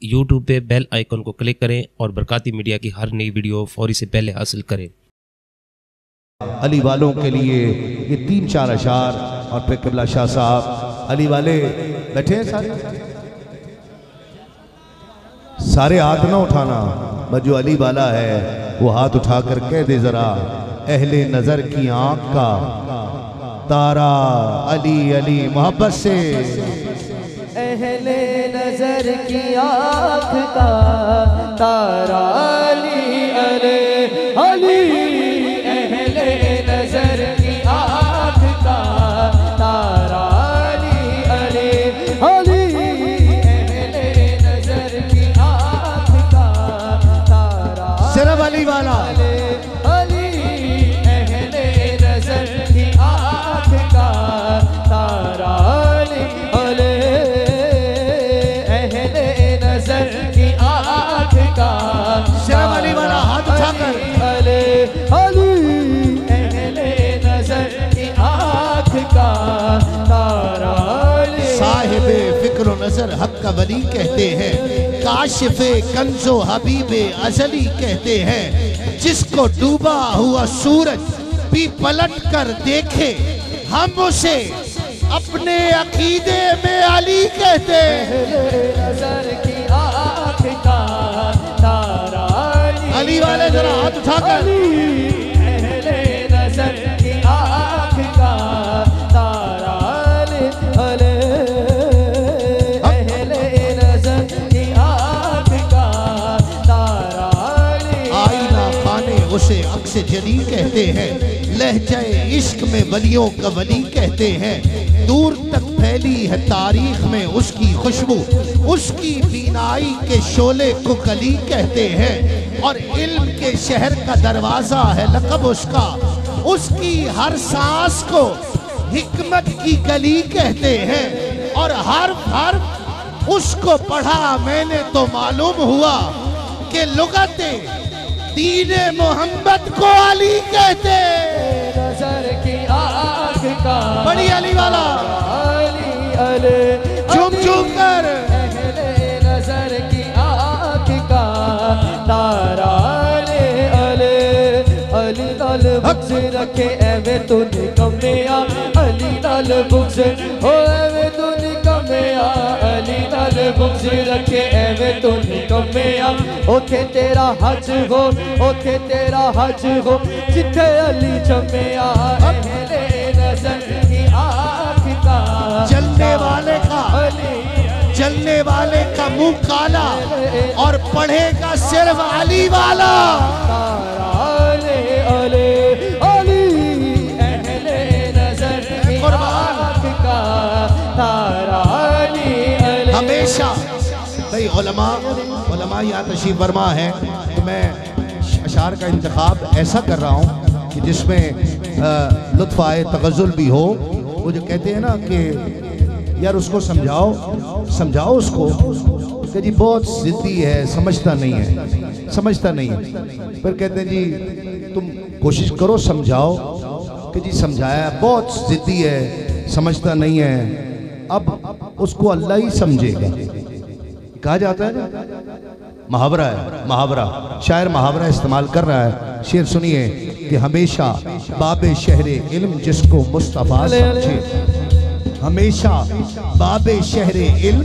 YouTube پہ bell icon کو click کریں اور برکاتی میڈیا کی ہر نئی ویڈیو فوری سے پہلے حاصل کریں۔ علی والوں کے لیے یہ تین چار اشار اور پھر قبلہ شاہ صاحب۔ علی والے بیٹھے ہیں سارے؟ سارے ہاتھ نہ اٹھانا۔ بس جو علی والا ہے وہ ہاتھ اٹھا کر کہہ دے ذرا اہل نظر کی آنکھ کا۔ تارا علی علی محبت سے۔ اہل سر کی آنکھ کا تارا علی علی علی نظر حق کا ولی کہتے ہیں، کاشف کنز و حبیب ازلی کہتے ہیں، جس کو ڈوبا ہوا سورج بھی پلٹ کر دیکھے، ہم اسے اپنے عقیدے میں علی کہتے ہیں۔ علی علی والے ذرا ہاتھ اٹھا کر۔ عکس جلی کہتے ہیں، لہجہ عشق میں ولیوں کا ولی کہتے ہیں۔ دور تک پھیلی ہے تاریخ میں اس کی خوشبو، اس کی بینائی کے شولے کو کلی کہتے ہیں۔ اور علم کے شہر کا دروازہ ہے لقب اس کا، اس کی ہر سانس کو حکمت کی گلی کہتے ہیں۔ اور ہر حرف اس کو پڑھا میں نے تو معلوم ہوا کہ لغت دین محمد کو علی کہتے نظر کی آنکھ کا بڑی علی والا۔ علی علی جھوم جھوم کر۔ اہل نظر کی آنکھ کا تارا علی علی علی لال بکس رکھے ایوے تو نکمیا علی لال بکس ہو نکمیا علی لال بکس رکھے ایوے تو نکمیا اوتھے تیرا حج ہو اوتھے تیرا حج ہو۔ جتھے علی جمیا اہل نظر کی آنکھ کا۔ جلنے والے کا، جلنے والے کا منہ کالا اور پڑھے گا صرف علی والا۔ علماء علماء یا تشریف ورما ہے۔ تو میں اشعار کا انتخاب ایسا کر رہا ہوں کہ جس میں لطف آئے، تغزل بھی ہو۔ وہ جو کہتے ہیں نا کہ، یار اس کو سمجھاؤ سمجھاؤ اس کو کہ جی بہت ضدی ہے، سمجھتا نہیں ہے۔ سمجھتا نہیں ہے۔ پھر کہتے ہیں جی تم کوشش کرو سمجھاؤ کہ جی سمجھایا، بہت ضدی ہے، سمجھتا نہیں ہے۔ اب اس کو اللہ ہی سمجھے گا۔ کہا جاتا ہے نا؟ محاورہ ہے، محاورہ۔ شاعر محاورہ استعمال کر رہا ہے۔ شعر سنیے کہ ہمیشہ باب شہر علم جس کو مصطفیٰ سمجھے۔ ہمیشہ باب شہر علم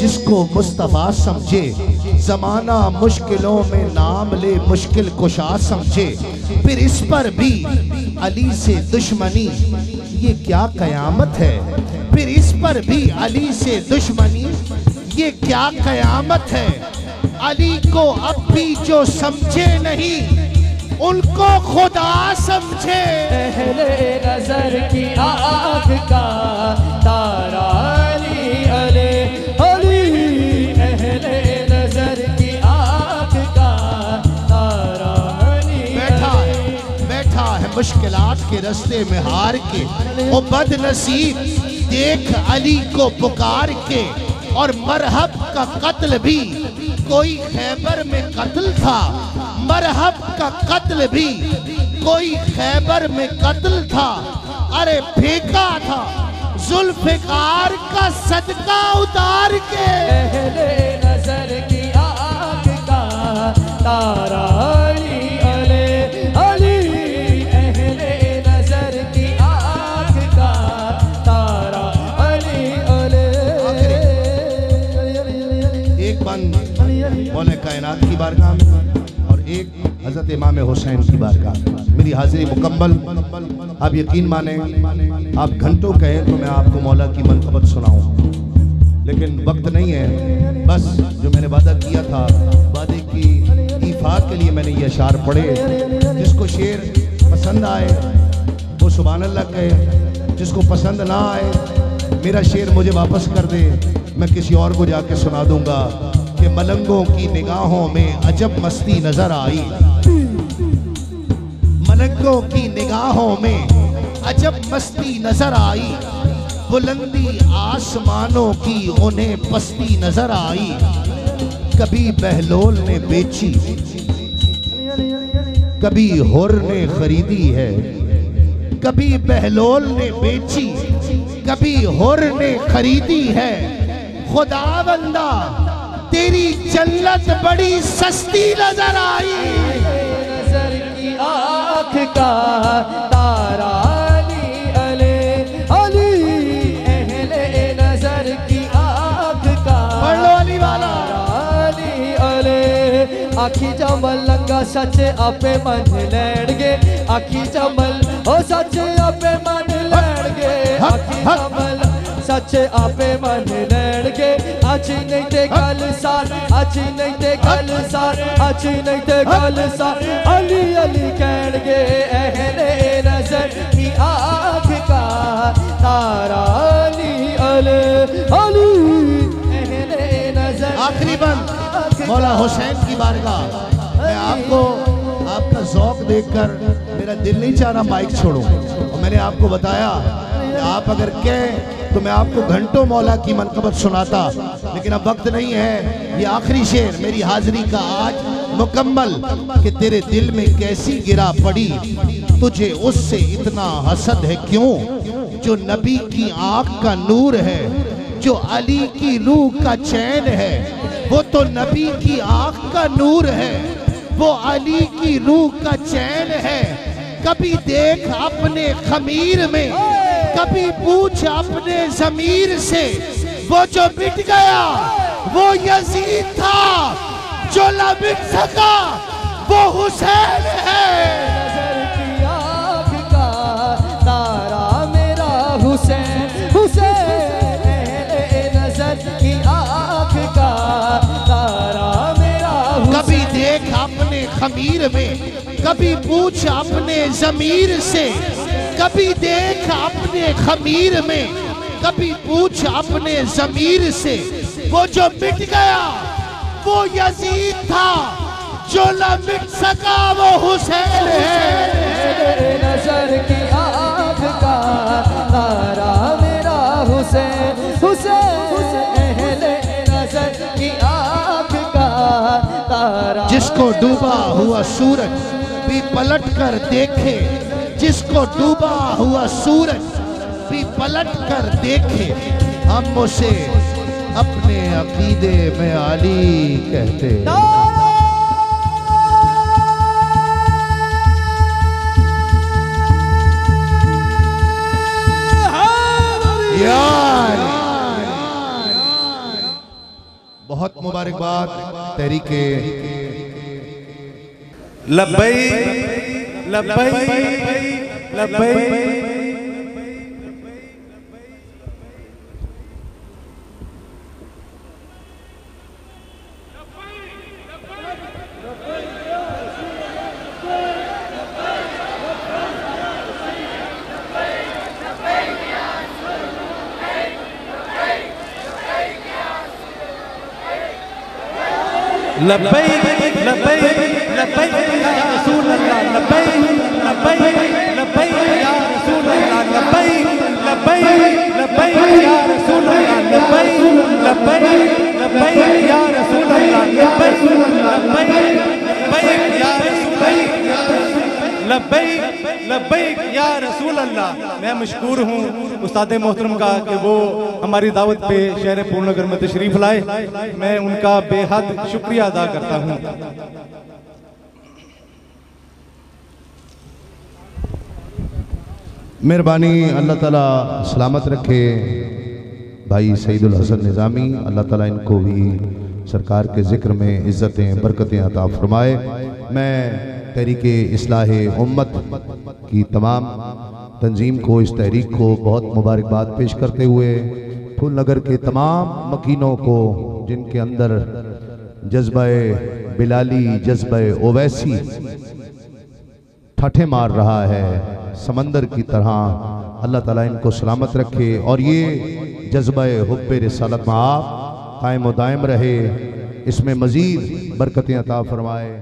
جس کو مصطفیٰ سمجھے۔ زمانہ مشکلوں میں نام لے، مشکل کشا سمجھے۔ پھر اس پر بھی علی سے دشمنی، یہ کیا قیامت ہے؟ پھر اس پر بھی علی سے دشمنی یہ کیا قیامت ہے۔ علی کو اب بھی جو سمجھے نہیں ان کو خدا سمجھے۔ اہل نظر کی آنکھ کا تارا علی علی علی اہل نظر کی آنکھ کا تارا علی بیٹھا ہے بیٹھا ہے مشکلات کے رستے میں ہار کے وہ بد نصیب دیکھ علی کو پکار کے۔ اور مرحب کا قتل بھی کوئی خیبر میں قتل تھا۔ مرحب کا قتل بھی کوئی خیبر میں قتل تھا۔ ارے پھینکا تھا۔ ذوالفقار کا صدقہ اتار کے۔ اہلِ نظر کی آگ کا تارا کی بارگاہ میں اور ایک حضرت امام حسین کی بارگاہ میں۔ میری حاضری مکمل۔ آپ یقین مانیں، آپ گھنٹوں کہیں تو میں آپ کو مولا کی منقبت سناؤں۔ لیکن وقت نہیں ہے۔ بس جو میں نے وعدہ کیا تھا، وعدے کی ایفا کے لیے میں نے یہ اشعار پڑھے۔ جس کو شعر پسند آئے، وہ سبحان اللہ کہے۔ جس کو پسند نہ آئے، میرا شعر مجھے واپس کر دے۔ میں کسی اور کو جا کے سنا دوں گا۔ کہ ملنگوں کی نگاہوں میں عجب مستی نظر آئی۔ ملنگوں کی نگاہوں میں عجب مستی نظر آئی۔ بلندی آسمانوں کی انہیں پستی نظر آئی۔ کبھی بہلول نے بیچی، کبھی ہر نے خریدی ہے۔ کبھی بہلول نے بیچی، کبھی ہر نے خریدی ہے۔ خدا بندہ تیری جنت بڑی سستی نظر آئی۔ نظر کی آنکھ کا تارا علی علی علی اہل نظر کی آنکھ کا لو علی والا۔ علی علی۔ آکھی جمل لگا سچ اپے من لین گے۔ آکھی جمل او سچ اپے من لین گے۔ جمل من لین گے اچ نہیں تے گل سار اچ نہیں تے گل سار اچ نہیں تے گل سار علی علی کہن گے اہل نظر کی آنکھ کا تارا علی علی علی اہل نظر آخری بند مولا حسین کی بارگاہ میں آپ کو آپ کا ذوق دیکھ کر میرا دل نہیں چاہ رہا مائک چھوڑوں اور میں نے آپ کو بتایا آپ اگر کہیں تو میں آپ کو گھنٹوں مولا کی منقبت سناتا، لیکن اب وقت نہیں ہے۔ یہ آخری شعر میری حاضری کا آج مکمل، کہ تیرے دل میں کیسی گرا پڑی، تجھے اس سے اتنا حسد ہے کیوں؟ جو نبی کی آنکھ کا نور ہے، جو علی کی روح کا چین ہے، وہ تو نبی کی آنکھ کا نور ہے، وہ علی کی روح کا چین ہے۔ کبھی دیکھ اپنے خمیر میں کبھی پوچھ اپنے ضمیر سے وہ جو مٹ گیا وہ یزید تھا جو نہ مٹ سکا وہ حسین ہے۔ نظر کی آنکھ کا تارا میرا حسین حسین نظر کی آنکھ کا تارا میرا کبھی دیکھ اپنے خمیر میں کبھی پوچھ اپنے ضمیر سے کبھی دیکھ اپنے خمیر میں کبھی پوچھ اپنے ضمیر سے وہ جو مٹ گیا وہ یزید تھا جو نہ مٹ سکا وہ حسین ہے۔ نظر کی آنکھ کا میرا حسین حسین اہل نظر کی آنکھ کا تارا جس کو ڈوبا ہوا سورج بھی پلٹ کر دیکھے۔ جس کو ڈوبا ہوا سورج بھی پلٹ کر دیکھے، ہم اسے اپنے عقیدے میں علی کہتے یار! بہت مبارکباد، تحریک۔ لبئی لبئی لبئی لبیک لبیک مشکور ہوں۔ استاد محترم کا کہ وہ ہماری دعوت پہ شہر پورنگر میں تشریف لائے۔ میں ان کا بے حد شکریہ ادا کرتا ہوں۔ مہربانی، اللہ تعالیٰ سلامت رکھے۔ بھائی سعید الحسن نظامی، اللہ تعالیٰ ان کو بھی سرکار کے ذکر میں عزتیں، برکتیں عطا فرمائے۔ میں تحریک اصلاح امت کی تمام تنظیم کو، اس تحریک کو بہت مبارکباد پیش کرتے ہوئے پھول نگر کے تمام مکینوں کو، جن کے اندر جذبہ بلالی، جذبہ اویسی ٹھٹھے مار رہا ہے، سمندر کی طرح اللہ تعالیٰ ان کو سلامت رکھے اور یہ جذبہ حب رسالت میں آپ قائم و دائم رہے، اس میں مزید برکتیں عطا فرمائے۔